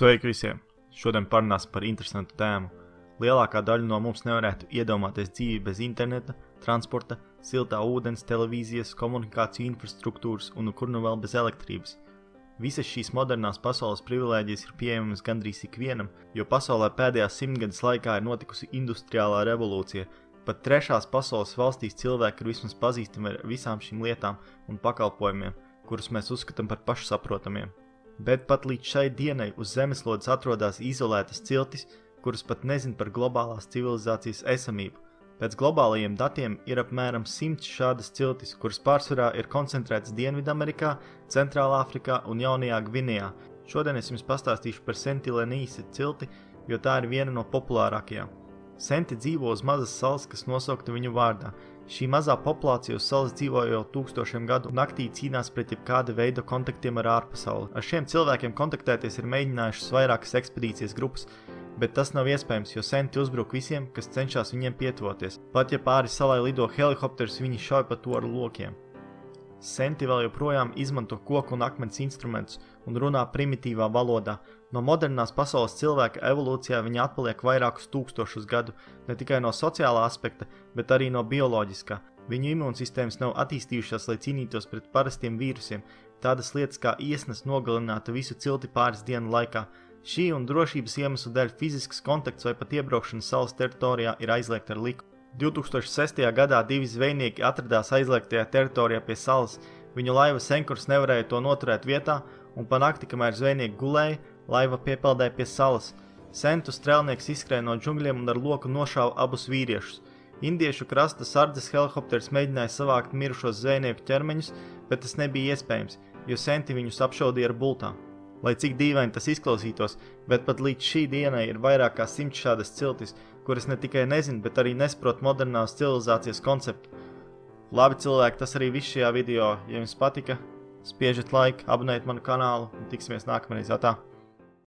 Sveiki visiem! Šodien parunāsim par interesantu tēmu. Lielākā daļa no mums nevarētu iedomāties dzīvi bez interneta, transporta, siltā ūdens, televīzijas, komunikāciju infrastruktūras un kur nu vēl bez elektrības. Visas šīs modernās pasaules privilēģijas ir pieejamas gandrīz ikvienam, jo pasaulē pēdējās simtgades laikā ir notikusi industriālā revolūcija. Pat trešās pasaules valstīs cilvēki ir vismaz pazīstami ar visām šīm lietām un pakalpojumiem, kurus mēs uzskatām par pašsaprotamiem bet pat līdz šai dienai uz zemeslodes atrodas izolētas ciltis, kuras pat nezin par globālās civilizācijas esamību. Pēc globālajiem datiem ir apmēram 100 šādas ciltis, kuras pārsvarā ir koncentrētas Dienvidamerikā, Centrālāfrikā un Jaunajā Gvinējā. Šodien es jums pastāstīšu par Sentinelīsi cilti, jo tā ir viena no populārākajām. Senti dzīvo uz mazas salas, kas nosaukta viņu vārdā. Šī mazā populācija uz salas dzīvo jau tūkstošiem gadu, naktī cīnās pret jebkāda veida kontaktiem ar ārpasauli. Ar šiem cilvēkiem kontaktēties ir mēģinājušas vairākas ekspedīcijas grupas, bet tas nav iespējams, jo senti uzbruk visiem, kas cenšas viņiem pietuvoties. Pat ja pāri salai lido helikopters, viņi šauj pa to ar lokiem. Senti vēl joprojām izmanto koku un akmens instrumentus un runā primitīvā valodā, No modernās pasaules cilvēka evolūcijā viņi atpaliek vairākus tūkstošus gadu, ne tikai no sociālā aspekta, bet arī no bioloģiskā. Viņu imūnsistēmas nav attīstījušās, lai cīnītos pret parastiem vīrusiem, tādas lietas kā iesnas nogalināta visu cilti pāris dienu laikā. Šī un drošības iemeslu dēļ fizisks kontakts vai pat iebraukšana salas teritorijā ir aizliegta ar likumu. 2006. gadā divi zvejnieki atradās aizliegtajā teritorijā pie salas. Viņu laivas senkurs nevarēja to noturēt vietā, un pa nakti, kamēr zvejnieki gulēja, Laiva piepeldēja pie salas. Sentu strēlnieks izskrēja no džungļiem un ar loku nošāva abus vīriešus. Indiešu krasta sardzes helikopters mēģināja savākt mirušos zvejnieku ķermeņus, bet tas nebija iespējams, jo senti viņus apšaudīja ar bultām. Lai cik dīvaini tas izklausītos, bet pat līdz šī dienai ir vairāk kā simts šādas ciltis, kuras ne tikai nezina, bet arī nesaprot modernās civilizācijas konceptu. Labi, cilvēki, tas arī viss šajā video. Ja jums patika, spiežiet laiku, abonējiet manu kanālu un tiksimies nākamreiz. Jā, tā!